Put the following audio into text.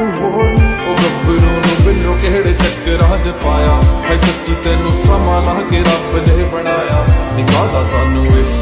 ਉਹ ਗੱਭਰੂ ਨੂੰ ਬਿੱਲੋ ਕਿਹੜੇ ਚੱਕਰਾਂ 'ਚ ਪਾਇਆ? ਹੈ ਸੱਚੀ ਤੈਨੂੰ ਸਮਾਂ ਲਾ ਕੇ ਰੱਬ ਨੇ ਬਣਾਇਆ। ਨਿਕਾਦਾ ਸਾਨੂੰ ਇਸ਼ਕ